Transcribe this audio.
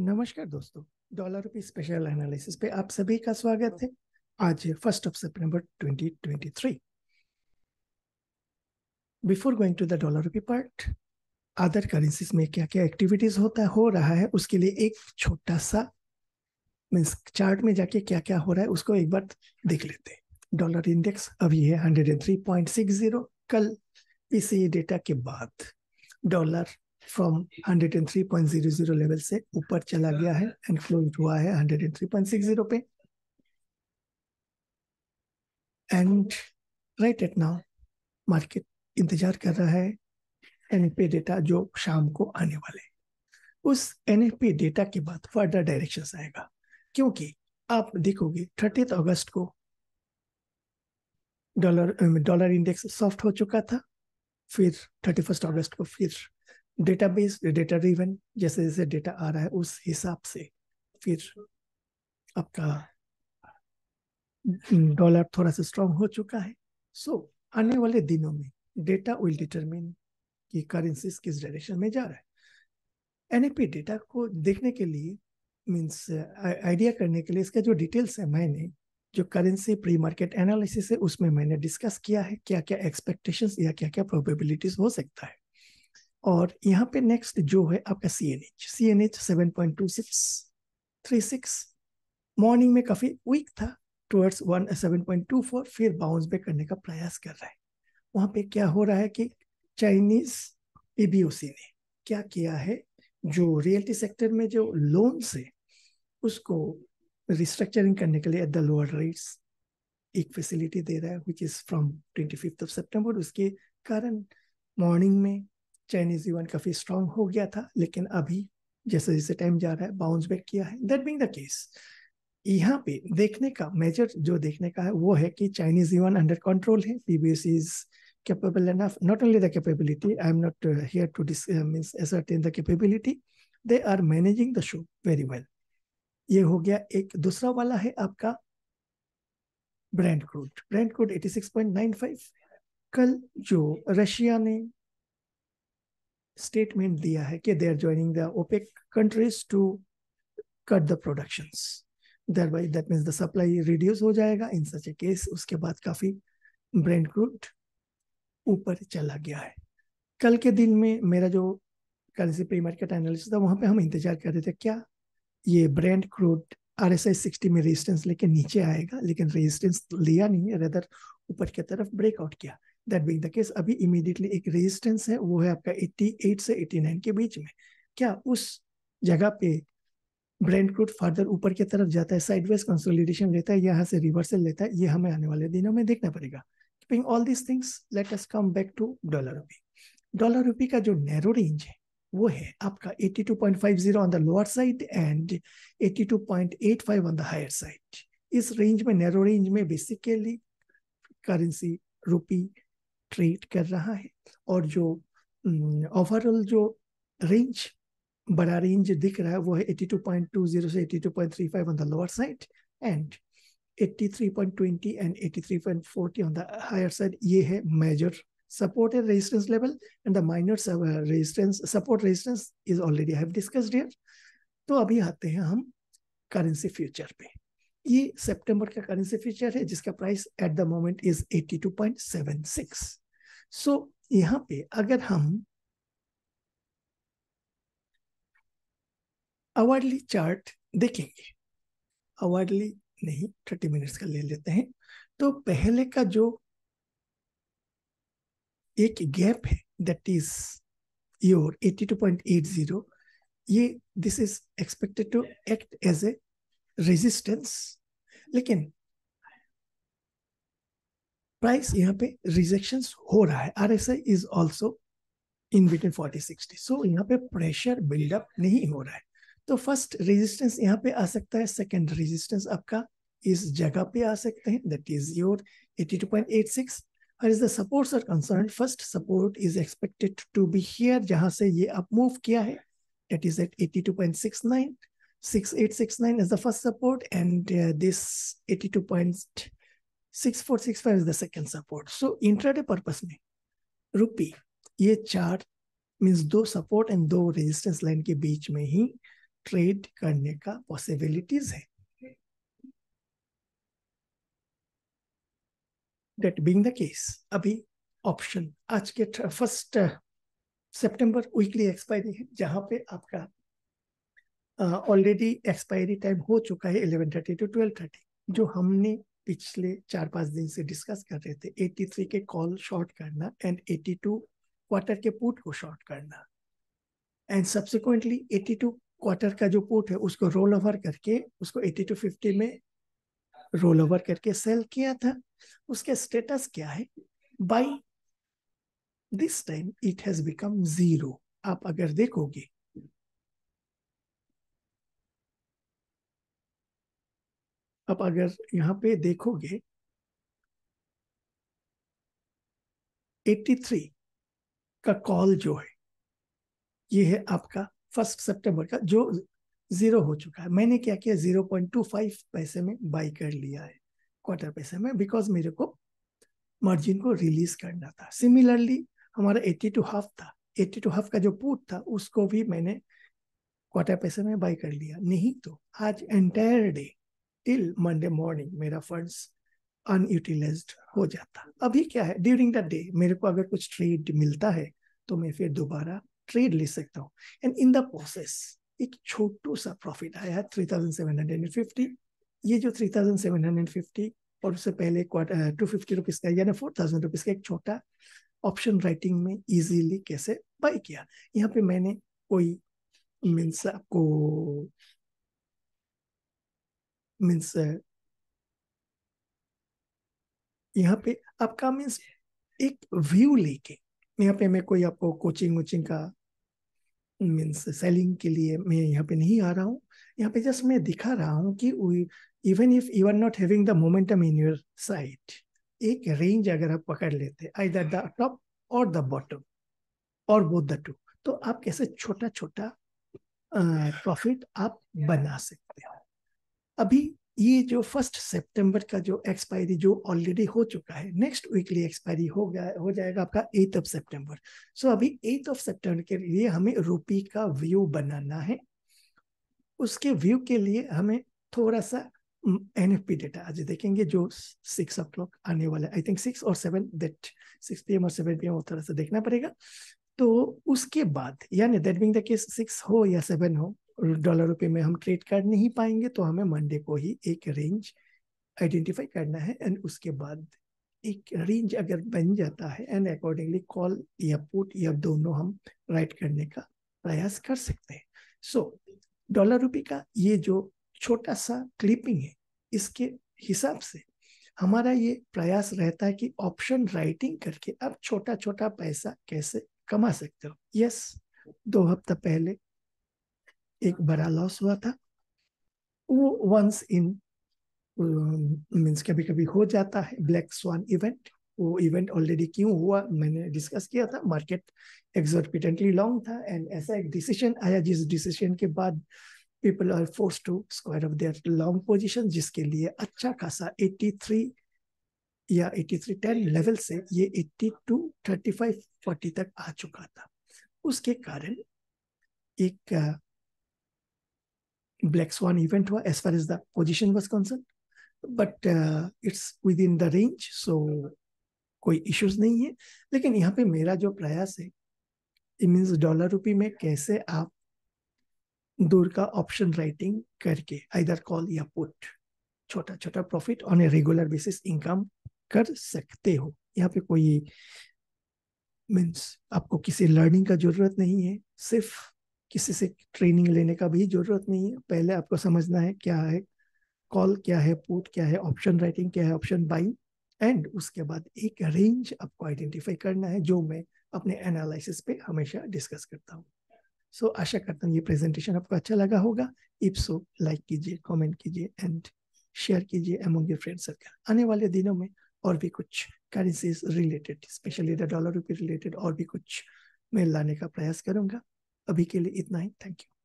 नमस्कार दोस्तों dollar rupee special analysis पे आप सभी का स्वागत है। आज फ़र्स्ट ऑफ़ सितंबर 2023 before going to the dollar rupee part other currencies में क्या क्या एक्टिविटीज़ होता, है हो रहा है, उसके लिए एक छोटा सा मीन्स चार्ट में जाके क्या क्या हो रहा है, उसको एक बार देख लेते हैं। डॉलर इंडेक्स अभी है 103.60 कल पीसीए डेटा के बाद डॉलर फ्रॉम 103.00 लेवल से ऊपर चला गया है एंड क्लोज हुआ है 103.60 पे। And right at now market इंतज़ार कर रहा है एनएफपी डेटा जो शाम को आने वाले उस एनएफपी डेटा के बाद फर्दर डायरेक्शन आएगा। क्योंकि आप देखोगे थर्टी अगस्त को डॉलर डॉलर इंडेक्स सॉफ्ट हो चुका था, फिर थर्टी फ़र्स्ट अगस्त को फिर डेटाबेस डेटा ड्रिवन जैसे जैसे डेटा आ रहा है उस हिसाब से फिर आपका डॉलर थोड़ा सा स्ट्रांग हो चुका है। सो so, आने वाले दिनों में डेटा विल डिटरमिन कि करेंसीज किस डायरेक्शन में जा रहा है। एनएपी डेटा को देखने के लिए मींस आइडिया करने के लिए इसका जो डिटेल्स है मैंने जो करेंसी प्री मार्केट एनालिसिस है उसमें मैंने डिस्कस किया है क्या क्या एक्सपेक्टेशंस या क्या क्या प्रोबेबिलिटीज हो सकता है। और यहाँ पे नेक्स्ट जो है आपका C N H C N H seven point two six three six morning में काफ़ी वीक था towards one seven point two four फिर बाउंस बैक करने का प्रयास कर रहा है। वहाँ पे क्या हो रहा है कि चाइनीज़ एबीओसी ने क्या किया है, जो रियल्टी सेक्टर में जो लोन से उसको रिस्ट्रक्चरिंग करने के लिए एट द लोअर रेट्स एक फैसिलिटी दे रहा है which is from twenty fifth of September उसके कारण मॉर्निंग में चाइनीज़ युवान काफ़ी स्ट्रांग हो गया था लेकिन अभी जैसे जैसे टाइम जा रहा है बाउंस बैक किया है। दैट बीइंग द केस यहाँ पे देखने का मेजर जो देखने का है वो है कि चाइनीज़ युवान अंडर कंट्रोल है। PBS is capable enough not only the capability i'm not uh, here to dis, uh, means ascertain the capability they are managing the show very ये हो गया एक दूसरा वाला है आपका ब्रांड क्रूड ब्रांड क्रूड 86.95 कल जो रशिया ने स्टेटमेंट दिया है कि they are joining the OPEC countries to cut the productions thereby that means the supply reduce हो जाएगा. इन सच ए केस उसके बाद काफ़ी ब्रेंड क्रूड ऊपर चला गया है। कल के दिन में मेरा जो करेंसी प्री मार्केट एनालिसिस था, वहाँ पे हम इंतज़ार कर रहे थे, क्या ये Brent crude R S I sixty में रेजिस्टेंस लेके नीचे आएगा? लेकिन रेजिस्टेंस लिया नहीं रेदर ऊपर की तरफ़ ब्रेकआउट किया। दैट बीइंग द केस अभी इमीडिएटली एक रेजिस्टेंस है, वो है आपका 88 से 89 के बीच में। क्या उस जगह पे ब्रेंड क्रूड फर्दर ऊपर की तरफ़ जाता है साइडवेज कंसोलिडेशन लेता है, यहाँ से रिवर्सल लेता है, ये हमें आने वाले दिनों में देखना पड़ेगा। Keeping all this things let us come back to dollar rupee dollar rupee का जो नैरो रेंज है, वो है आपका 82.50 on the lower side and 82.85 on the higher side इस रेंज में नैरो रेंज में बेसिकली करेंसी रुपी ट्रेड कर रहा है। और जो ओवरऑल जो रेंज बड़ा रेंज दिख रहा है, वो है 82.20 से 82.35 on the lower side and 83.20 and 83.40 on the higher side ये है major support and resistance level and the minor resistance support resistance is already have discussed here तो अभी आते हैं हम करेंसी फ्यूचर पे। ये सितंबर का करेंसी फ्यूचर है जिसका price at the moment is 82.76 so so, यहाँ पे अगर हम अवार्डली चार्ट देखेंगे अवार्डली नहीं थर्टी मिनट्स का ले लेते हैं तो पहले का जो एक गैप है दैट इज़ योर 82.80 ये this is expected to act as a resistance लेकिन प्राइस यहाँ पे रिजेक्शन हो रहा है। R S I is also in between forty sixty so यहाँ पे प्रेशर बिल्डअप नहीं हो रहा है। तो फ़र्स्ट रेजिस्टेंस यहाँ पे आ सकता है। सेकेंड रेजिस्टेंस आपका इस जगह पे आ सकते हैं। दैट इज़ योर 82.86 और is the supports are concern first support is expected to be here जहाँ से ये अप मूव किया है। That is at 82.69 6869 is the first support and uh, this 82.6465 is the second support. So intraday purpose में rupee ये चार means दो support and दो रेजिस्टेंस लाइन के बीच में ही ट्रेड करने का पॉसिबिलिटीज है। डेट बिंग द केस अभी ऑप्शन आज के फ़र्स्ट सितंबर वीकली एक्सपायरी है जहाँ पे आपका ऑलरेडी एक्सपायरी टाइम हो चुका है eleven thirty to twelve thirty जो हमने पिछले चार पाँच दिन से डिस्कस कर रहे थे। 83 के कॉल शॉर्ट करना एंड 82 क्वार्टर के पुट को शॉर्ट करना। एंड सब्सिक्वेंटली 82 क्वार्टर का जो पुट है, उसको रोल ओवर करके, उसको 82 50 में रोल ओवर करके सेल किया था। उसके स्टेटस क्या है? By this time it has become zero आप अगर देखोगे अब अगर यहाँ पे देखोगे 83 का कॉल जो है, ये है आपका फ़र्स्ट सितंबर का, जो ज़ीरो हो चुका है। मैंने क्या किया 0.25 पैसे में बाई कर लिया है क्वार्टर पैसे में बिकॉज़ मेरे को मार्जिन को रिलीज़ करना था। सिमिलरली हमारा 80 टू हाफ़ था। 80 टू हाफ़ का जो पुट था, उसको भी मैंने क्वार्टर पैसे में बाई कर लिया। नहीं तो आज entire day till Monday morning मेरा फंड्स अनयूटिलाइज्ड हो जाता। अभी क्या है? ड्यूरिंग द डे मेरे को अगर कुछ ट्रेड मिलता है तो मैं फिर दोबारा ट्रेड ले सकता हूँ। एंड इन द प्रोसेस एक छोटू सा प्रॉफिट आया three thousand seven hundred and fifty ये जो three thousand seven hundred fifty और उससे पहले टू फिफ्टी रुपीज़ का, यानी फोर थाउज़ेंड रुपीज़ का एक छोटा ऑप्शन राइटिंग में इजीली कैसे बाई किया? यहाँ पे मैंने कोई मीन्स आपको मीन्स यहाँ पे आपका मीन्स एक व्यू लेके, यहाँ पे मैं कोई आपको कोचिंग वोचिंग का मीन्स सेलिंग के लिए मैं यहाँ पे नहीं आ रहा हूँ। यहाँ पे जस्ट मैं दिखा रहा हूँ कि even if you are not having the momentum in your sight एक रेंज अगर आप पकड़ लेते आइदर द टॉप और द बॉटम और बोथ द टू तो आप कैसे छोटा छोटा प्रॉफिट आप बना सकते हो। अभी ये जो फ़र्स्ट सितंबर का जो एक्सपायरी जो ऑलरेडी हो चुका है नेक्स्ट वीकली एक्सपायरी हो गया, हो जाएगा आपका एट ऑफ़ सितंबर सो अभी एट ऑफ़ सितंबर के लिए हमें रूपी का व्यू बनाना है। उसके व्यू के लिए हमें थोड़ा सा एन एफ़ पी डेटा आज देखेंगे जो सिक्स ओ क्लॉक आने वाला है। आई थिंक सिक्स और seven that six P M और सेवन पी एम थोड़ा सा देखना पड़ेगा। तो उसके बाद, यानी that mean the case six हो या सेवन हो डॉलर रुपए में हम ट्रेड कर नहीं पाएँगे तो हमें मंडे को ही एक रेंज आइडेंटिफाई करना है एंड उसके बाद एक रेंज अगर बन जाता है एंड अकॉर्डिंगली कॉल या पुट या दोनों हम राइट करने का प्रयास कर सकते हैं। सो डॉलर रुपये का ये जो छोटा सा क्लिपिंग है इसके हिसाब से हमारा ये प्रयास रहता है कि ऑप्शन राइटिंग करके अब छोटा छोटा पैसा कैसे कमा सकते हो। यस yes, दो हफ़्ता पहले एक बड़ा लॉस हुआ था। वो वंस इन मीन्स कभी कभी हो जाता है ब्लैक स्वान इवेंट वो इवेंट ऑलरेडी क्यों हुआ, मैंने डिस्कस किया था। मार्केट एक्सॉर्बिटेंटली लॉन्ग था एंड ऐसा एक डिसीज़न आया, जिस डिसीज़न के बाद people are force to square off their long position जिसके लिए अच्छा खासा 83 या 83 10 लेवल से ये 82 35 40 तक आ चुका था। उसके कारण एक black swan event as far as the position was concerned. But uh, it's within the range so कोई इश्यूज़ नहीं है। लेकिन यहाँ पे मेरा जो प्रयास है इट मीन्स डॉलर रुपी में कैसे आप दूर का ऑप्शन राइटिंग करके आइदर कॉल या पुट छोटा छोटा profit on a regular basis income कर सकते हो। यहाँ पे कोई मीन्स आपको किसी लर्निंग का ज़रूरत नहीं है सिर्फ़ किसी से ट्रेनिंग लेने का भी ज़रूरत नहीं है। पहले आपको समझना है क्या है कॉल क्या है पुट क्या है ऑप्शन राइटिंग क्या है ऑप्शन बाइंग एंड उसके बाद एक रेंज आपको आइडेंटिफाई करना है जो मैं अपने एनालिसिस पे हमेशा डिस्कस करता हूँ। सो so, आशा करता हूँ ये प्रेजेंटेशन आपको अच्छा लगा होगा। इफ़ सो लाइक कीजिए कमेंट कीजिए एंड शेयर कीजिए अमोंग योर फ्रेंड सर्कल आने वाले दिनों में और भी कुछ currencies related specially the dollar रुपये रिलेटेड और भी कुछ मैं लाने का प्रयास करूँगा। अभी के लिए इतना ही। Thank you